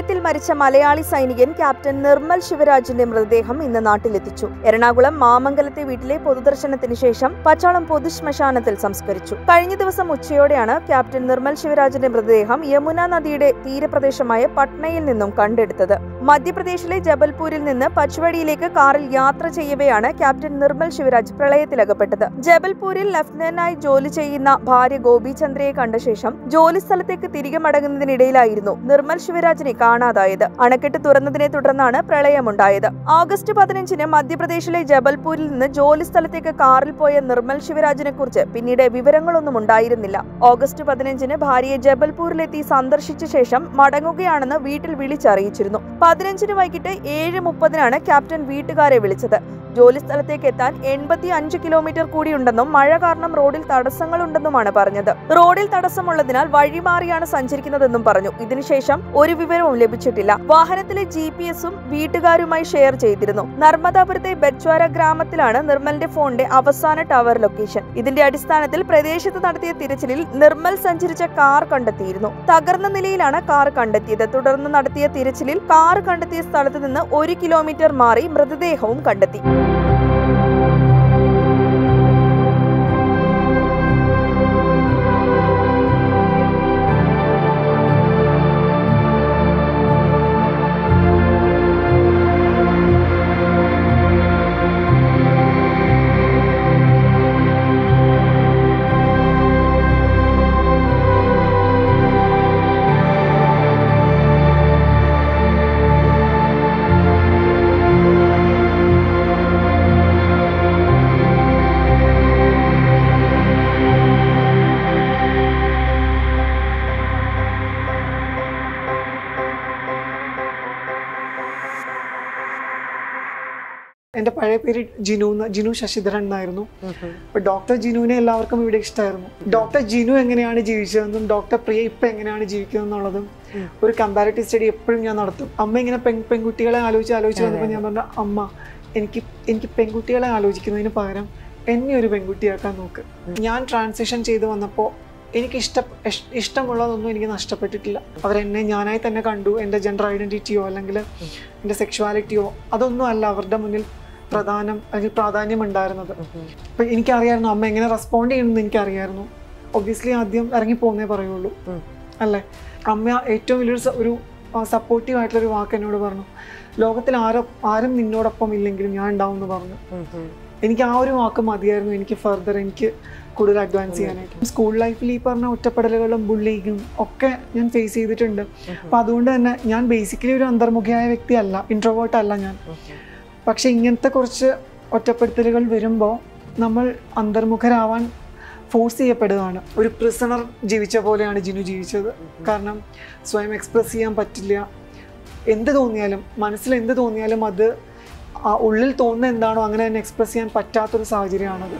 മരിച്ച മലയാളി സൈനികൻ ക്യാപ്റ്റൻ നിർമ്മൽ ശിവരാജിന്റെ മൃതദേഹം ഇന്ന് നാട്ടിലെത്തിച്ചു. എറണാകുളം മാമംഗലത്തെ വീട്ടിലെ പൊതുദർശനത്തിന് ശേഷം പച്ചാളം പൊതുശ്മശാനത്തിൽ സംസ്കരിച്ചു. കഴിഞ്ഞ ദിവസം ഉച്ചയോടെയാണ് ക്യാപ്റ്റൻ നിർമ്മൽ ശിവരാജിന്റെ മൃതദേഹം യമുന നദിയുടെ തീരപ്രദേശമായ പട്നയിൽ നിന്നും കണ്ടെടുത്തത്. മധ്യപ്രദേശിലെ ജബൽപൂരിൽ നിന്ന് പച്ചുവടിയിലേക്ക് കാറിൽ യാത്ര ചെയ്യവെയാണ് ക്യാപ്റ്റൻ നിർമ്മൽ ശിവരാജ് പ്രളയത്തിലകപ്പെട്ടത്. ജബൽപൂരിൽ ലഫ്റ്റനന്റായി ജോലി ചെയ്യുന്ന ഭാര്യ ഗോപിചന്ദ്രയെ കണ്ട ശേഷം ജോലിസ്ഥലത്തേക്ക് തിരികെ മടങ്ങുന്നതിനിടയിലായിരുന്നു നിർമ്മൽ ശിവരാജിനെ കാണാതായത്. അണക്കെട്ട് തുറന്നതിനെ തുടർന്നാണ് പ്രളയമുണ്ടായത്. ഓഗസ്റ്റ് പതിനഞ്ചിന് മധ്യപ്രദേശിലെ ജബൽപൂരിൽ നിന്ന് ജോലിസ്ഥലത്തേക്ക് കാറിൽ പോയ നിർമ്മൽ ശിവരാജിനെ കുറിച്ച് പിന്നീട് വിവരങ്ങളൊന്നും ഉണ്ടായിരുന്നില്ല. ഓഗസ്റ്റ് പതിനഞ്ചിന് ഭാര്യയെ ജബൽപൂരിലെത്തി സന്ദർശിച്ച ശേഷം മടങ്ങുകയാണെന്ന് വീട്ടിൽ വിളിച്ചറിയിച്ചിരുന്നു. പതിനഞ്ചിന് വൈകിട്ട് ഏഴ് മുപ്പതിനാണ് ക്യാപ്റ്റൻ വീട്ടുകാരെ വിളിച്ചത്. ജോലി സ്ഥലത്തേക്ക് എത്താൻ എൺപത്തി അഞ്ച് കിലോമീറ്റർ കൂടിയുണ്ടെന്നും മഴ കാരണം റോഡിൽ തടസ്സങ്ങളുണ്ടെന്നുമാണ് പറഞ്ഞത്. റോഡിൽ തടസ്സമുള്ളതിനാൽ വഴിമാറിയാണ് സഞ്ചരിക്കുന്നതെന്നും പറഞ്ഞു. ഇതിനുശേഷം ഒരു വിവരവും ലഭിച്ചിട്ടില്ല. വാഹനത്തിലെ ജി പി എസും വീട്ടുകാരുമായി ഷെയർ ചെയ്തിരുന്നു. നർമ്മദാപുരത്തെ ബെച്ച്വാര ഗ്രാമത്തിലാണ് നിർമ്മലിന്റെ ഫോണിന്റെ അവസാന ടവർ ലൊക്കേഷൻ ഇതിന്റെ അടിസ്ഥാനത്തിൽ പ്രദേശത്ത് നടത്തിയ തിരച്ചിലിൽ നിർമ്മൽ സഞ്ചരിച്ച കാർ കണ്ടെത്തിയിരുന്നു. തകർന്ന നിലയിലാണ് കാർ കണ്ടെത്തിയത്. തുടർന്ന് നടത്തിയ തിരച്ചിലിൽ കാർ കണ്ടെത്തിയ സ്ഥലത്ത് നിന്ന് ഒരു കിലോമീറ്റർ മാറി മൃതദേഹവും കണ്ടെത്തി. എന്റെ പഴയ പേര് ജിനു ജിനു ശശിധരൻ എന്നായിരുന്നു. അപ്പൊ ഡോക്ടർ ജിനുവിനെ എല്ലാവർക്കും ഇവിടെ ഇഷ്ടമായിരുന്നു ഡോക്ടർ ജിനു എങ്ങനെയാണ് ജീവിച്ചതെന്നും ഡോക്ടർ പ്രിയ ഇപ്പൊ എങ്ങനെയാണ് ജീവിക്കുന്നതെന്നുള്ളതും ഒരു കമ്പാരിറ്റീവ് സ്റ്റഡി എപ്പോഴും ഞാൻ നടത്തും. അമ്മ ഇങ്ങനെ പെൺ പെൺകുട്ടികളെ ആലോചിച്ച് ആലോചിച്ച് വന്നപ്പോൾ ഞാൻ പറഞ്ഞു അമ്മ എനിക്ക് എനിക്ക് പെൺകുട്ടികളെ ആലോചിക്കുന്നതിന് പകരം എന്നെ ഒരു പെൺകുട്ടിയാക്കാൻ നോക്ക്. ഞാൻ ട്രാൻസിഷൻ ചെയ്ത് വന്നപ്പോൾ എനിക്ക് ഇഷ്ട ഇഷ്ടമുള്ളതൊന്നും എനിക്ക് നഷ്ടപ്പെട്ടിട്ടില്ല. അവരെന്നെ ഞാനായി തന്നെ കണ്ടു. എന്റെ ജെൻഡർ ഐഡന്റിറ്റിയോ അല്ലെങ്കിൽ എന്റെ സെക്ഷുവാലിറ്റിയോ അതൊന്നും അല്ല. അവരുടെ മുന്നിൽ പ്രധാനം അല്ലെങ്കിൽ പ്രാധാന്യം ഉണ്ടായിരുന്നത് അപ്പം എനിക്കറിയായിരുന്നു അമ്മ എങ്ങനെ റെസ്പോണ്ട് ചെയ്യണമെന്ന് എനിക്കറിയായിരുന്നു. ഒബ്വിയസ്ലി ആദ്യം ഇറങ്ങി പോകുന്നേ പറയുള്ളൂ അല്ലെ? അമ്മ ഏറ്റവും വലിയൊരു ഒരു സപ്പോർട്ടീവ് ആയിട്ടുള്ളൊരു വാക്ക് എന്നോട് പറഞ്ഞു. ലോകത്തിൽ ആരോ ആരും നിന്നോടൊപ്പം ഇല്ലെങ്കിലും ഞാൻ ഉണ്ടാവും എന്ന് പറഞ്ഞു. എനിക്ക് ആ ഒരു വാക്ക് മതിയായിരുന്നു എനിക്ക് ഫർദർ എനിക്ക് കൂടുതൽ അഡ്വാൻസ് ചെയ്യാനായിട്ട്. സ്കൂൾ ലൈഫിൽ ഈ പറഞ്ഞ ഒറ്റപ്പെടലുകളും ബുള്ളിങ്ങും ഒക്കെ ഞാൻ ഫേസ് ചെയ്തിട്ടുണ്ട്. അപ്പം അതുകൊണ്ട് തന്നെ ഞാൻ ബേസിക്കലി ഒരു അന്തർമുഖിയായ വ്യക്തിയല്ല ഇൻട്രോവേർട്ട് അല്ല ഞാൻ. പക്ഷെ ഇങ്ങനത്തെ കുറച്ച് ഒറ്റപ്പെടുത്തലുകൾ വരുമ്പോൾ നമ്മൾ അന്തർമുഖരാവാൻ ഫോഴ്സ് ചെയ്യപ്പെടുകയാണ് ഒരു പ്രിസണർ ജീവിച്ച പോലെയാണ് ജിനു ജീവിച്ചത്. കാരണം സ്വയം എക്സ്പ്രസ് ചെയ്യാൻ പറ്റില്ല. എന്ത് തോന്നിയാലും മനസ്സിൽ എന്ത് തോന്നിയാലും അത് ഉള്ളിൽ തോന്നുന്ന എന്താണോ അങ്ങനെ തന്നെ എക്സ്പ്രസ് ചെയ്യാൻ പറ്റാത്തൊരു സാഹചര്യമാണത്.